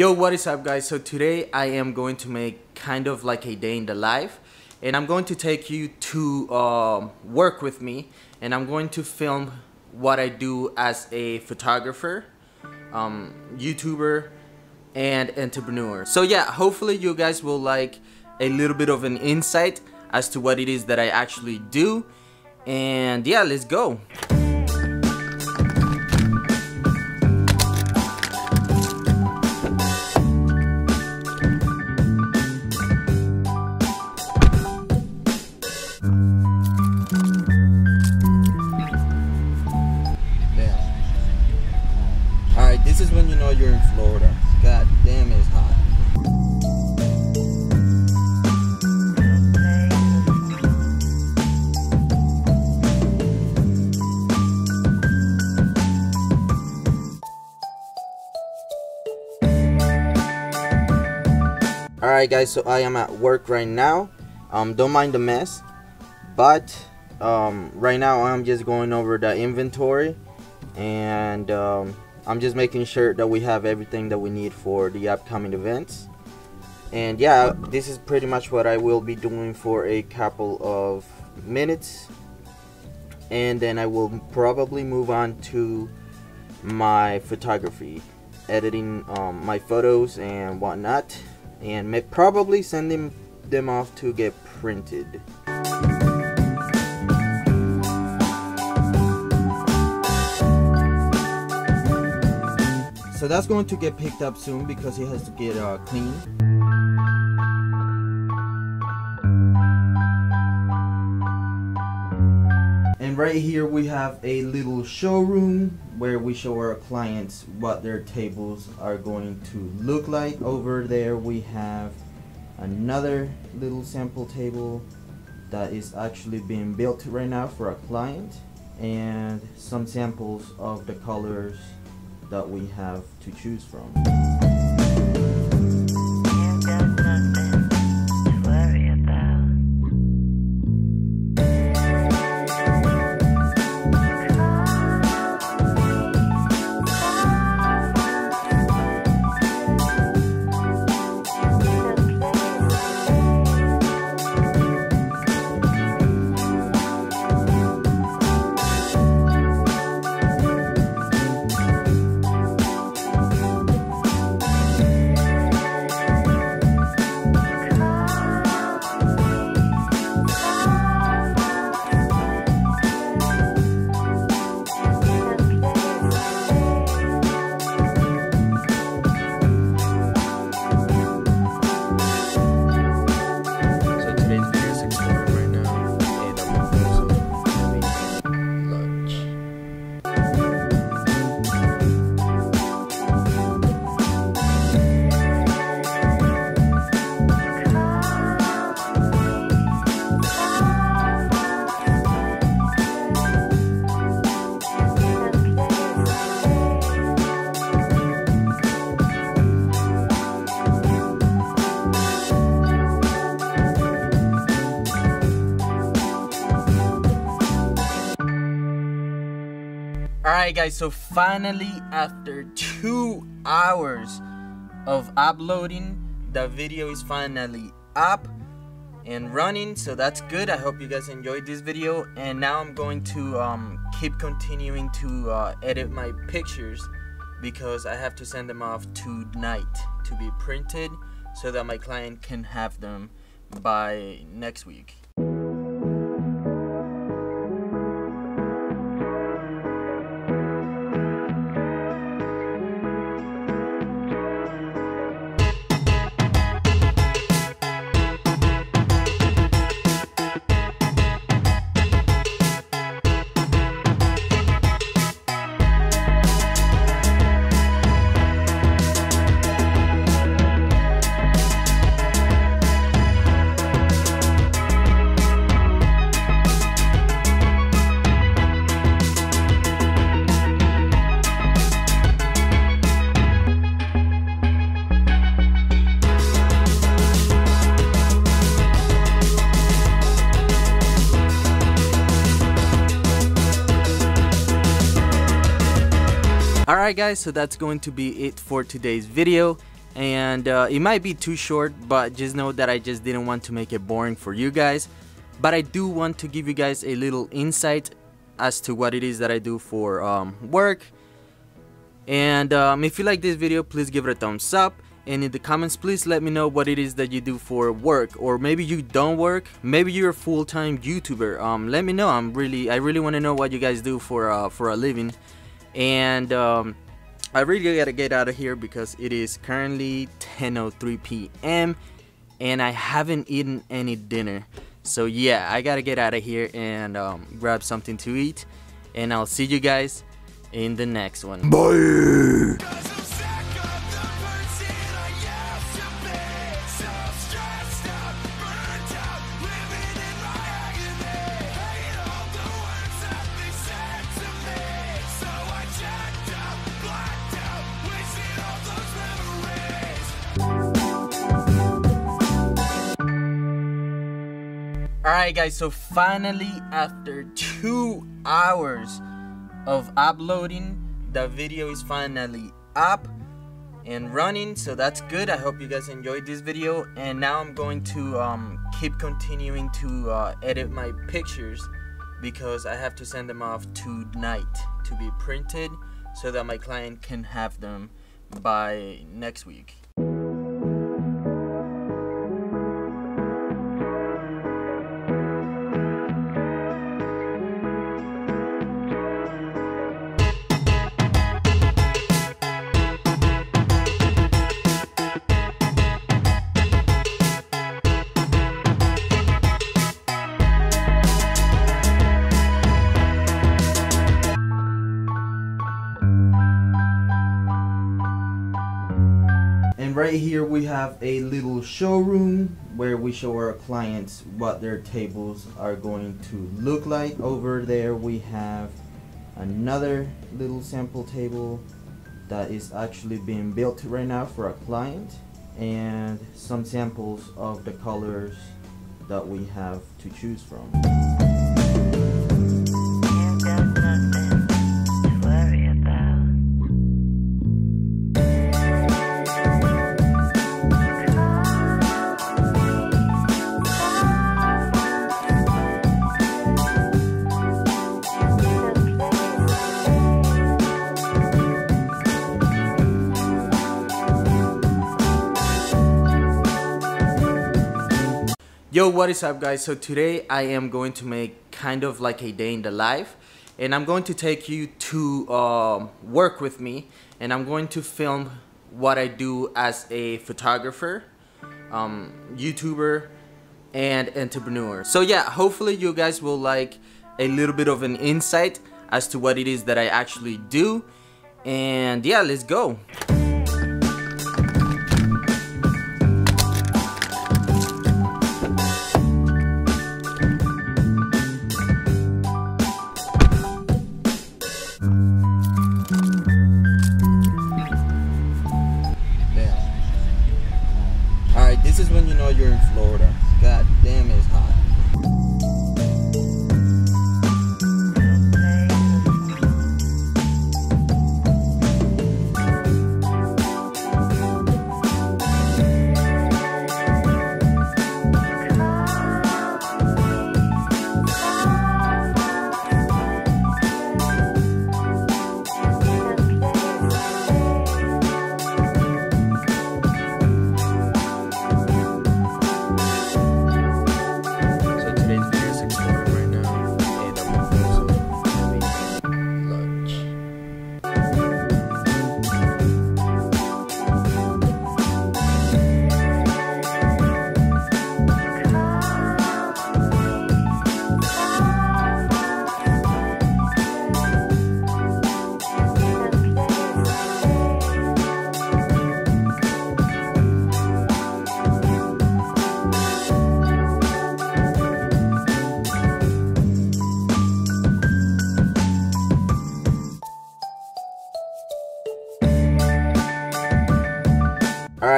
Yo, what is up guys? So today I am going to make kind of like a day in the life and I'm going to take you to um, work with me and I'm going to film what I do as a photographer, um, YouTuber, and entrepreneur. So yeah, hopefully you guys will like a little bit of an insight as to what it is that I actually do and yeah, let's go. In Florida. God damn, it's hot. Alright guys, so I am at work right now. Um, don't mind the mess. But um, right now I'm just going over the inventory and um, I'm just making sure that we have everything that we need for the upcoming events. And yeah this is pretty much what I will be doing for a couple of minutes. And then I will probably move on to my photography editing um, my photos and whatnot and may probably send them, them off to get printed So that's going to get picked up soon because it has to get uh, clean. And right here we have a little showroom where we show our clients what their tables are going to look like. Over there we have another little sample table that is actually being built right now for a client and some samples of the colors that we have to choose from. Alright guys, so finally after two hours of uploading, the video is finally up and running, so that's good. I hope you guys enjoyed this video and now I'm going to um, keep continuing to uh, edit my pictures because I have to send them off tonight to be printed so that my client can have them by next week. Alright guys, so that's going to be it for today's video. and uh, it might be too short but just know that I just didn't want to make it boring for you guys. But I do want to give you guys a little insight as to what it is that I do for um, work. And um, if you like this video please give it a thumbs up. And in the comments please let me know what it is that you do for work. Or maybe you don't work. Maybe you're a full-time youtuber. Um, let me know. I'm really i really want to know what you guys do for uh, for a living and um, i really gotta get out of here because it is currently 10:03 p.m and i haven't eaten any dinner. So yeah i gotta get out of here and um, grab something to eat. And i'll see you guys in the next one. Bye Alright guys, so finally after two hours of uploading, the video is finally up and running, so that's good. I hope you guys enjoyed this video and now I'm going to um, keep continuing to uh, edit my pictures because I have to send them off tonight to be printed so that my client can have them by next week. And right here we have a little showroom where we show our clients what their tables are going to look like. Over there we have another little sample table that is actually being built right now for a client and some samples of the colors that we have to choose from. Yo, what is up guys? So today I am going to make kind of like a day in the life and I'm going to take you to um, work with me and I'm going to film what I do as a photographer, um, YouTuber, and entrepreneur. So yeah, hopefully you guys will like a little bit of an insight as to what it is that I actually do and yeah, let's go. Florida.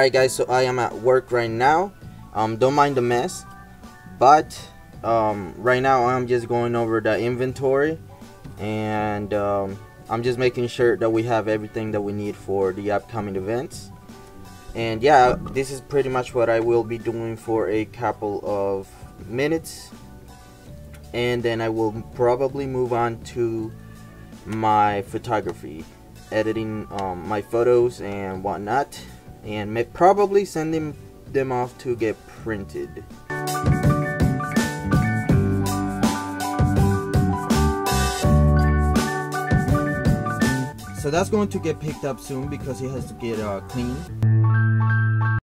Alright guys, so I am at work right now. Um, don't mind the mess. But um, right now I'm just going over the inventory and um, I'm just making sure that we have everything that we need for the upcoming events. and yeah this is pretty much what I will be doing for a couple of minutes and then I will probably move on to my photography editing um, my photos and whatnot and may probably sending them off to get printed. So that's going to get picked up soon because it has to get uh, cleaned